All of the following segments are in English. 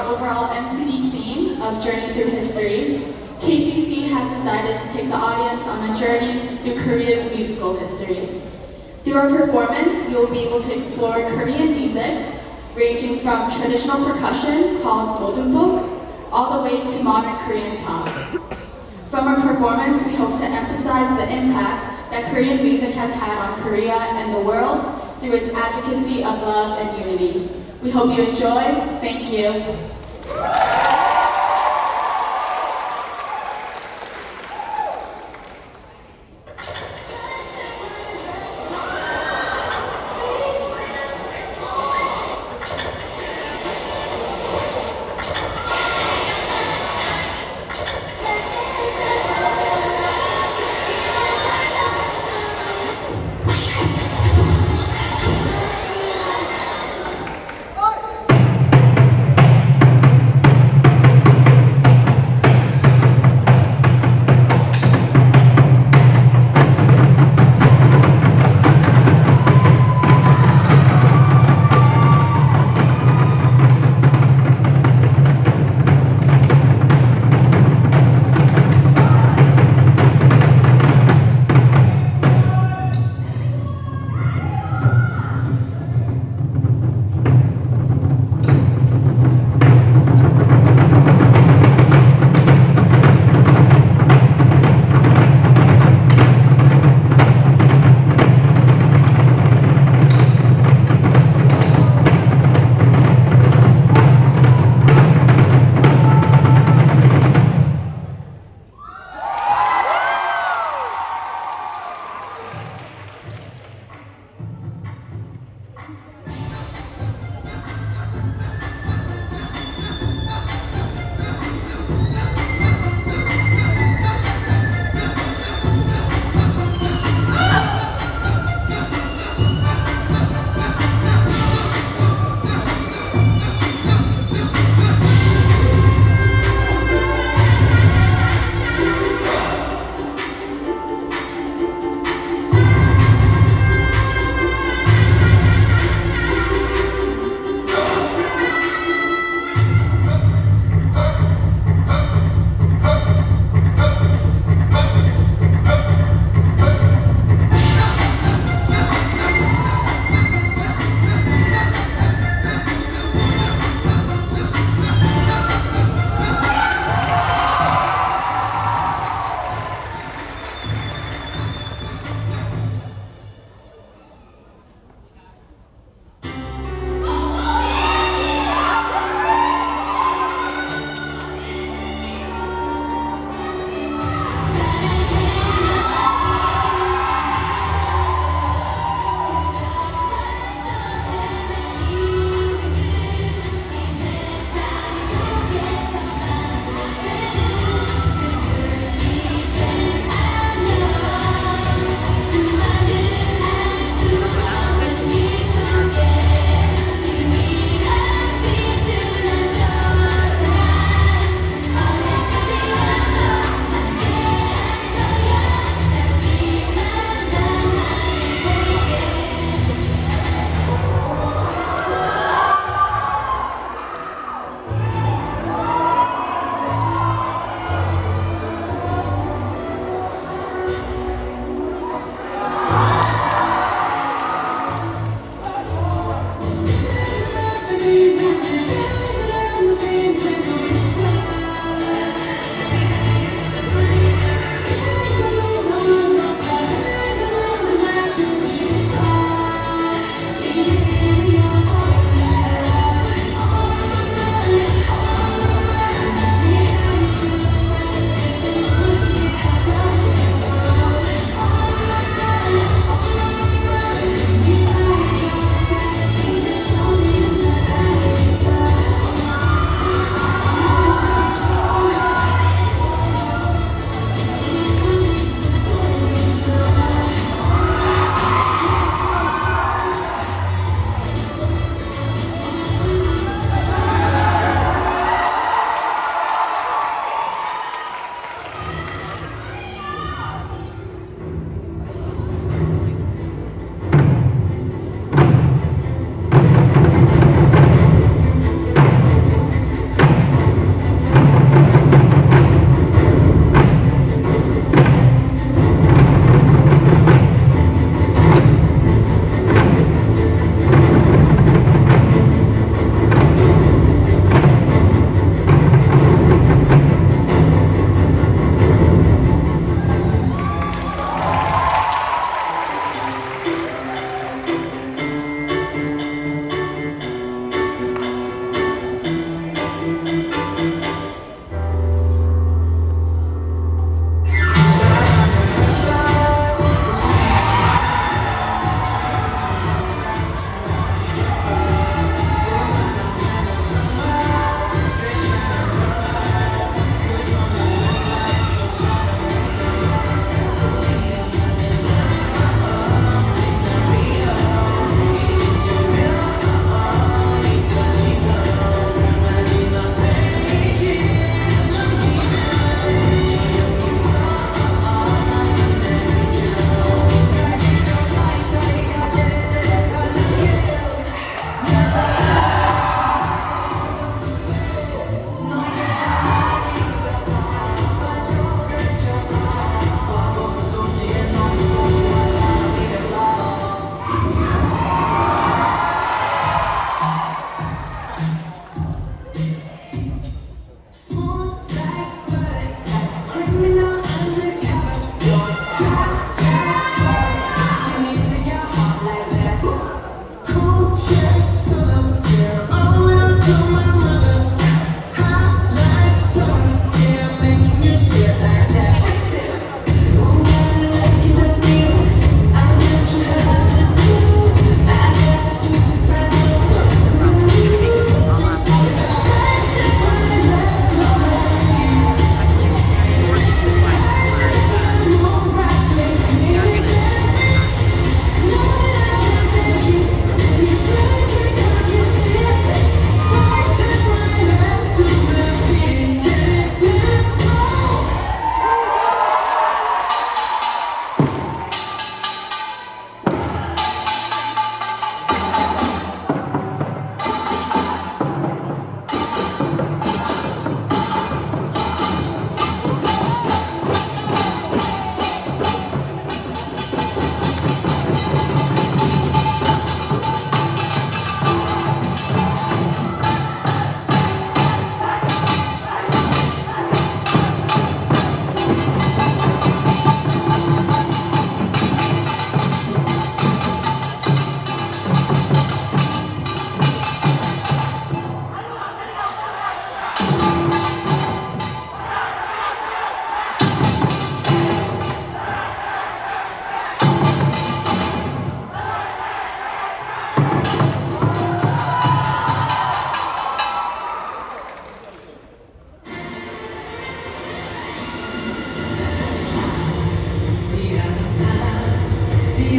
our overall MCD theme of Journey Through History, KCC has decided to take the audience on a journey through Korea's musical history. Through our performance, you will be able to explore Korean music, ranging from traditional percussion called Modumbok, all the way to modern Korean pop. From our performance, we hope to emphasize the impact that Korean music has had on Korea and the world through its advocacy of love and unity. We hope you enjoy. Thank you.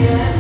yeah.